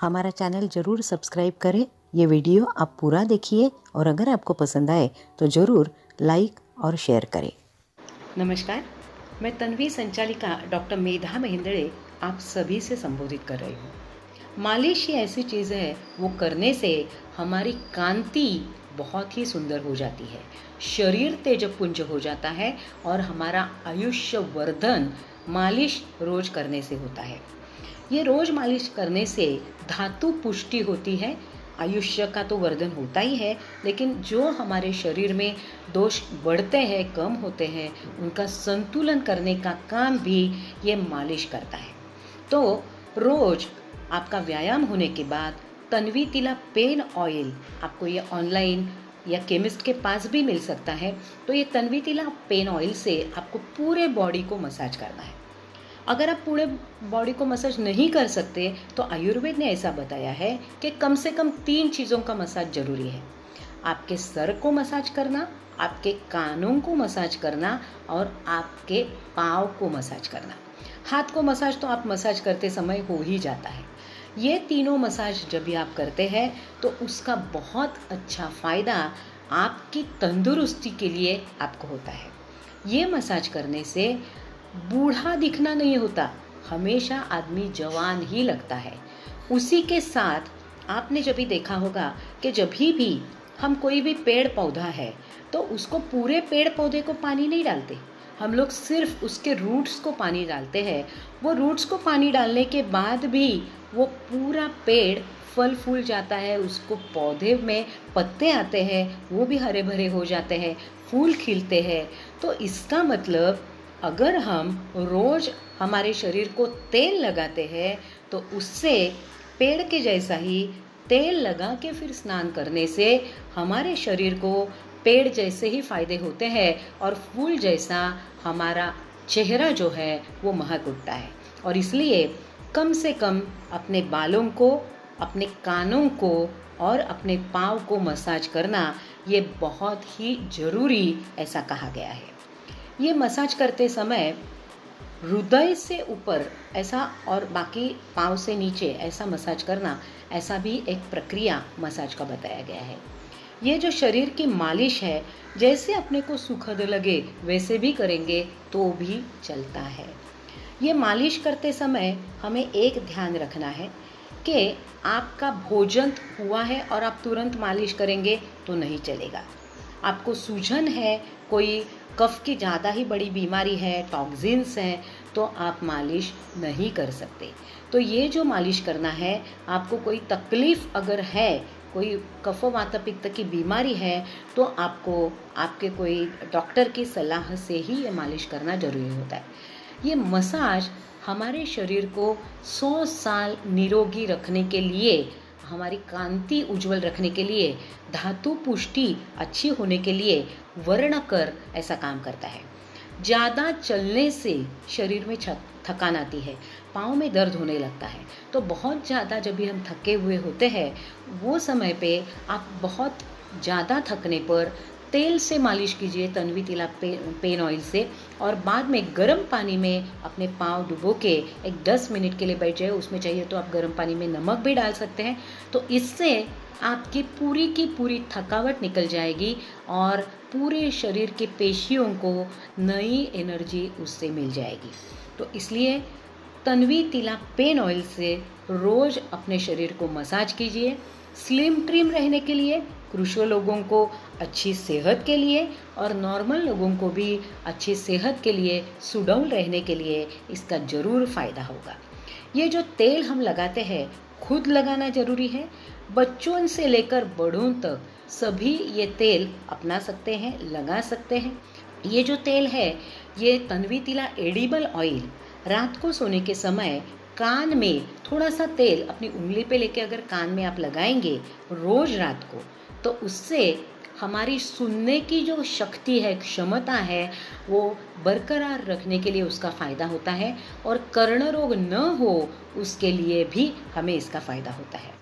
हमारा चैनल ज़रूर सब्सक्राइब करें। ये वीडियो आप पूरा देखिए और अगर आपको पसंद आए तो ज़रूर लाइक और शेयर करें। नमस्कार, मैं तन्वी संचालिका डॉक्टर मेधा महेंद्रे आप सभी से संबोधित कर रही हूँ। मालिश ही ऐसी चीज़ है, वो करने से हमारी कांति बहुत ही सुंदर हो जाती है। शरीर तेजपुंज हो जाता है और हमारा आयुष्य वर्धन मालिश रोज करने से होता है। ये रोज मालिश करने से धातु पुष्टि होती है। आयुष्य का तो वर्धन होता ही है, लेकिन जो हमारे शरीर में दोष बढ़ते हैं, कम होते हैं, उनका संतुलन करने का काम भी ये मालिश करता है। तो रोज आपका व्यायाम होने के बाद तनवी तिला पेन ऑयल आपको ये ऑनलाइन या केमिस्ट के पास भी मिल सकता है। तो ये तनवी तिला पेन ऑयल से आपको पूरे बॉडी को मसाज करना है। अगर आप पूरे बॉडी को मसाज नहीं कर सकते तो आयुर्वेद ने ऐसा बताया है कि कम से कम तीन चीज़ों का मसाज ज़रूरी है। आपके सर को मसाज करना, आपके कानों को मसाज करना और आपके पाँव को मसाज करना। हाथ को मसाज तो आप मसाज करते समय हो ही जाता है। ये तीनों मसाज जब भी आप करते हैं तो उसका बहुत अच्छा फ़ायदा आपकी तंदुरुस्ती के लिए आपको होता है। ये मसाज करने से बूढ़ा दिखना नहीं होता। हमेशा आदमी जवान ही लगता है। उसी के साथ आपने जब भी देखा होगा कि जब भी हम कोई भी पेड़ पौधा है तो उसको पूरे पेड़ पौधे को पानी नहीं डालते। हम लोग सिर्फ़ उसके रूट्स को पानी डालते हैं। वो रूट्स को पानी डालने के बाद भी वो पूरा पेड़ फल फूल जाता है, उसको पौधे में पत्ते आते हैं, वो भी हरे भरे हो जाते हैं, फूल खिलते हैं। तो इसका मतलब अगर हम रोज हमारे शरीर को तेल लगाते हैं तो उससे पेड़ के जैसा ही तेल लगा के फिर स्नान करने से हमारे शरीर को पेड़ जैसे ही फ़ायदे होते हैं और फूल जैसा हमारा चेहरा जो है, वो महक उठता है। और इसलिए कम से कम अपने बालों को, अपने कानों को और अपने पाँव को मसाज करना, ये बहुत ही ज़रूरी ऐसा कहा गया है। ये मसाज करते समय हृदय से ऊपर ऐसा और बाकी पाँव से नीचे ऐसा मसाज करना, ऐसा भी एक प्रक्रिया मसाज का बताया गया है। ये जो शरीर की मालिश है, जैसे अपने को सुखद लगे, वैसे भी करेंगे तो भी चलता है। ये मालिश करते समय हमें एक ध्यान रखना है कि आपका भोजन हुआ है और आप तुरंत मालिश करेंगे तो नहीं चलेगा। आपको सूजन है, कोई कफ की ज़्यादा ही बड़ी बीमारी है टॉक्सिन्स हैं तो आप मालिश नहीं कर सकते। तो ये जो मालिश करना है, आपको कोई तकलीफ़ अगर है, कोई कफ वात पित्त की बीमारी है तो आपको, आपके कोई डॉक्टर की सलाह से ही ये मालिश करना ज़रूरी होता है। ये मसाज हमारे शरीर को 100 साल निरोगी रखने के लिए हमारी कांति उज्जवल रखने के लिए, धातु पुष्टि अच्छी होने के लिए वर्ण कर ऐसा काम करता है। ज़्यादा चलने से शरीर में थकान आती है, पाँव में दर्द होने लगता है। तो बहुत ज़्यादा जब भी हम थके हुए होते हैं, वो समय पे आप बहुत ज़्यादा थकने पर तेल से मालिश कीजिए तनवी तिला पे, पेन ऑयल से और बाद में गर्म पानी में अपने पाँव डुबो के एक 10 मिनट के लिए बैठ जाए उसमें चाहिए तो आप गर्म पानी में नमक भी डाल सकते हैं। तो इससे आपकी पूरी की पूरी थकावट निकल जाएगी और पूरे शरीर के पेशियों को नई एनर्जी उससे मिल जाएगी। तो इसलिए तनवी तिला पेन ऑयल से रोज़ अपने शरीर को मसाज कीजिए। स्लिम ट्रिम रहने के लिए क्रुशो लोगों को अच्छी सेहत के लिए और नॉर्मल लोगों को भी अच्छी सेहत के लिए, सुडौल रहने के लिए इसका ज़रूर फ़ायदा होगा। ये जो तेल हम लगाते हैं, खुद लगाना ज़रूरी है। बच्चों से लेकर बड़ों तक सभी ये तेल अपना सकते हैं, लगा सकते हैं। ये जो तेल है, ये तनवी तिला एडिबल ऑयल, रात को सोने के समय कान में थोड़ा सा तेल अपनी उंगली पे लेके अगर कान में आप लगाएँगे, रोज रात को तो उससे हमारी सुनने की जो शक्ति है, क्षमता है, वो बरकरार रखने के लिए उसका फ़ायदा होता है और कर्ण रोग न हो, उसके लिए भी हमें इसका फ़ायदा होता है।